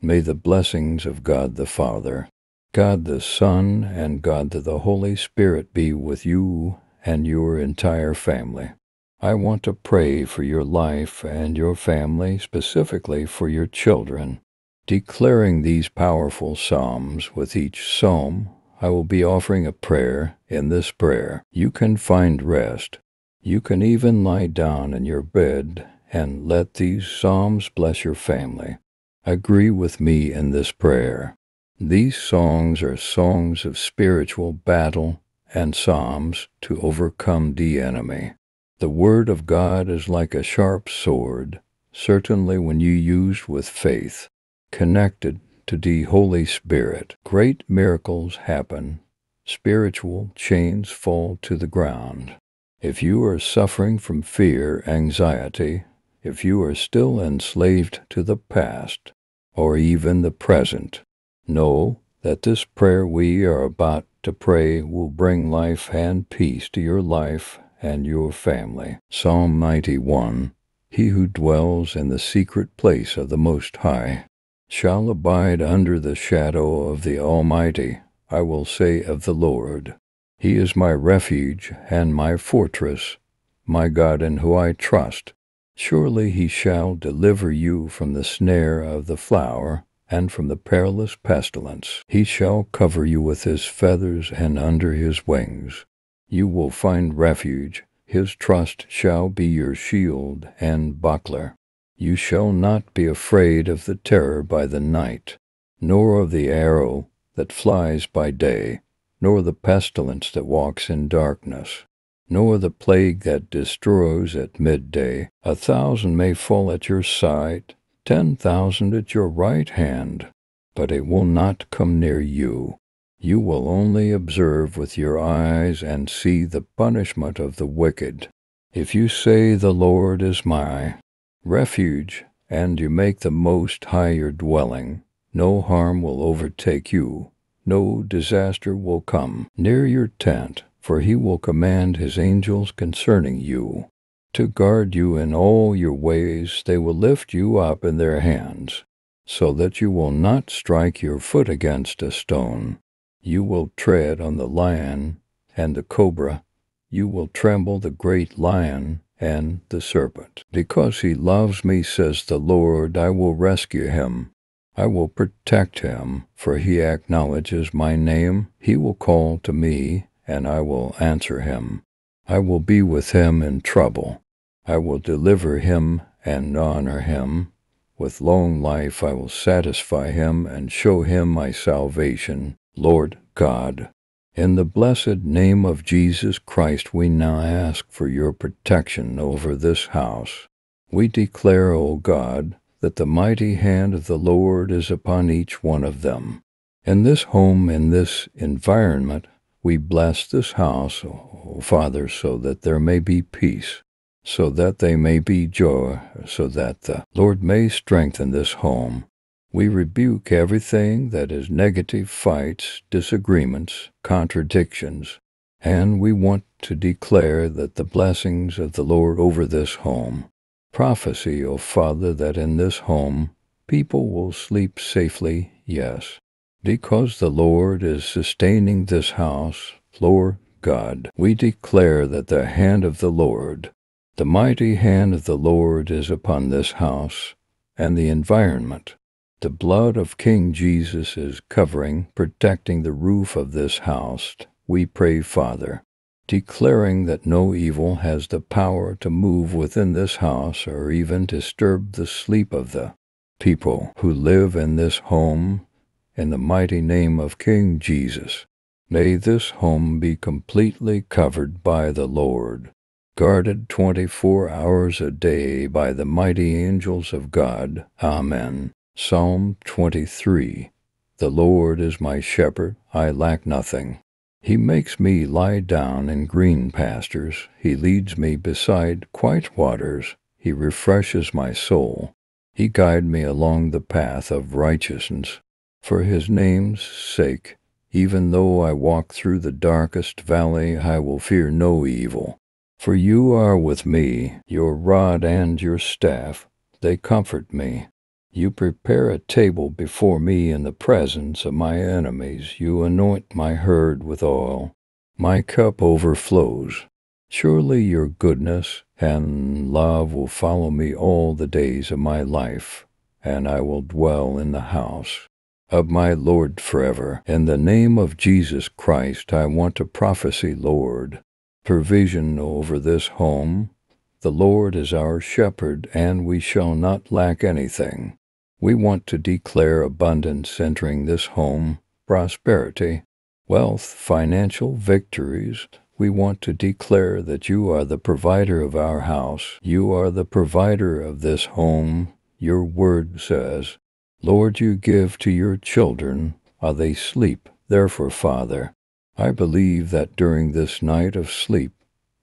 May the blessings of God the Father, God the Son, and God the Holy Spirit be with you and your entire family. I want to pray for your life and your family, specifically for your children. Declaring these powerful psalms with each psalm, I will be offering a prayer. In this prayer, you can find rest. You can even lie down in your bed and let these psalms bless your family. Agree with me in this prayer. These songs are songs of spiritual battle and psalms to overcome the enemy. The Word of God is like a sharp sword, certainly when you use with faith, connected to the Holy Spirit. Great miracles happen. Spiritual chains fall to the ground. If you are suffering from fear, anxiety, if you are still enslaved to the past, or even the present, know that this prayer we are about to pray will bring life and peace to your life and your family. Psalm 91 He who dwells in the secret place of the Most High shall abide under the shadow of the Almighty. I will say of the Lord, He is my refuge and my fortress, my God in whom I trust. Surely he shall deliver you from the snare of the flower and from the perilous pestilence. He shall cover you with his feathers, and under his wings you will find refuge. His trust shall be your shield and buckler. You shall not be afraid of the terror by the night, nor of the arrow that flies by day, nor the pestilence that walks in darkness, nor the plague that destroys at midday. A thousand may fall at your side, ten thousand at your right hand, but it will not come near you. You will only observe with your eyes and see the punishment of the wicked. If you say, The Lord is my refuge, and you make the Most High your dwelling, no harm will overtake you, no disaster will come near your tent, for he will command his angels concerning you. To guard you in all your ways, they will lift you up in their hands, so that you will not strike your foot against a stone. You will tread on the lion and the cobra. You will tremble the great lion and the serpent. Because he loves me, says the Lord, I will rescue him. I will protect him, for he acknowledges my name. He will call to me, and I will answer him. I will be with him in trouble. I will deliver him and honor him. With long life I will satisfy him and show him my salvation. Lord God, in the blessed name of Jesus Christ, we now ask for your protection over this house. We declare, O God, that the mighty hand of the Lord is upon each one of them. In this home, in this environment, we bless this house, O Father, so that there may be peace, so that they may be joy, so that the Lord may strengthen this home. We rebuke everything that is negative fights, disagreements, contradictions, and we want to declare that the blessings of the Lord over this home. Prophecy, O Father, that in this home people will sleep safely, yes, because the Lord is sustaining this house, Lord God. We declare that the hand of the Lord, the mighty hand of the Lord is upon this house and the environment. The blood of King Jesus is covering, protecting the roof of this house. We pray, Father, declaring that no evil has the power to move within this house or even disturb the sleep of the people who live in this home in the mighty name of King Jesus. May this home be completely covered by the Lord, guarded 24 hours a day by the mighty angels of God. Amen. Psalm 23 The Lord is my shepherd, I lack nothing. He makes me lie down in green pastures. He leads me beside quiet waters. He refreshes my soul. He guides me along the path of righteousness. For his name's sake, even though I walk through the darkest valley, I will fear no evil. For you are with me, your rod and your staff, they comfort me. You prepare a table before me in the presence of my enemies. You anoint my herd with oil. My cup overflows. Surely your goodness and love will follow me all the days of my life, and I will dwell in the house of my Lord forever. In the name of Jesus Christ, I want to prophesy, Lord, provision over this home. The Lord is our shepherd, and we shall not lack anything. We want to declare abundance entering this home, prosperity, wealth, financial victories. We want to declare that you are the provider of our house. You are the provider of this home. Your word says, Lord, you give to your children while they sleep. Therefore, Father, I believe that during this night of sleep,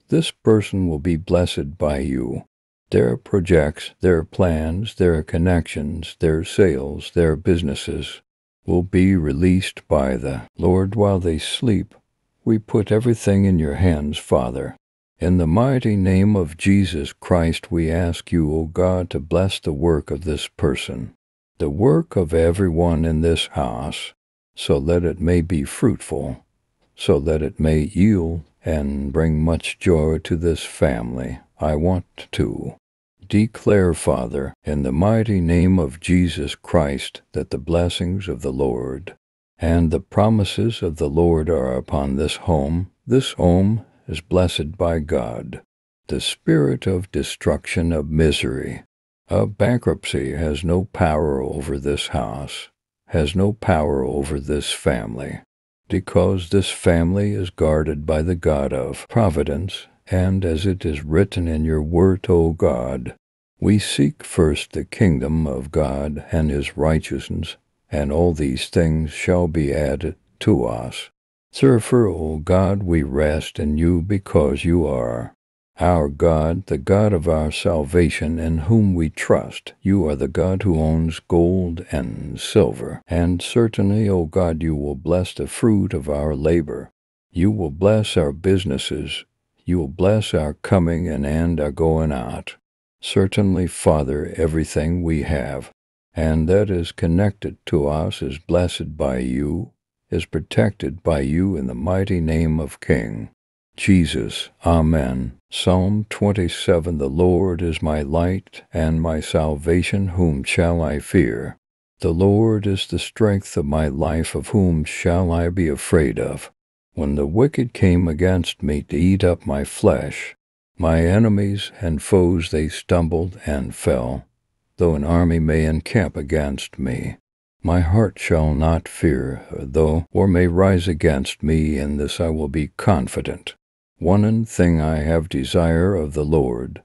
this person will be blessed by you their projects, their plans, their connections, their sales, their businesses will be released by the Lord while they sleep. We put everything in your hands, Father. In the mighty name of Jesus Christ, we ask you, O God, to bless the work of this person, the work of everyone in this house, so that it may be fruitful, so that it may yield and bring much joy to this family. I want to declare, Father, in the mighty name of Jesus Christ, that the blessings of the Lord and the promises of the Lord are upon this home. This home is blessed by God. The spirit of destruction, of misery, of bankruptcy has no power over this house, has no power over this family, because this family is guarded by the God of providence and as it is written in your word, O God, we seek first the kingdom of God and his righteousness, and all these things shall be added to us. Therefore, O God, we rest in you because you are our God, the God of our salvation, in whom we trust. You are the God who owns gold and silver. And certainly, O God, you will bless the fruit of our labor. You will bless our businesses you will bless our coming in and our going out. Certainly, Father, everything we have, and that is connected to us is blessed by you, is protected by you in the mighty name of King Jesus. Amen. Psalm 27 The Lord is my light and my salvation, whom shall I fear? The Lord is the strength of my life, of whom shall I be afraid of? When the wicked came against me to eat up my flesh, my enemies and foes they stumbled and fell. Though an army may encamp against me, my heart shall not fear, though war may rise against me, in this I will be confident. One thing I have desire of the Lord,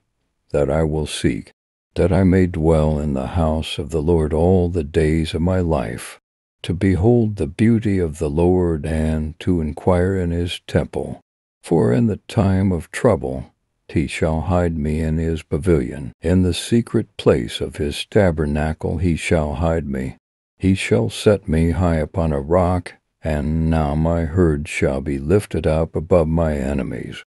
that I will seek, that I may dwell in the house of the Lord all the days of my life, to behold the beauty of the Lord and to inquire in his temple. For in the time of trouble he shall hide me in his pavilion. In the secret place of his tabernacle he shall hide me. He shall set me high upon a rock, and now my herd shall be lifted up above my enemies.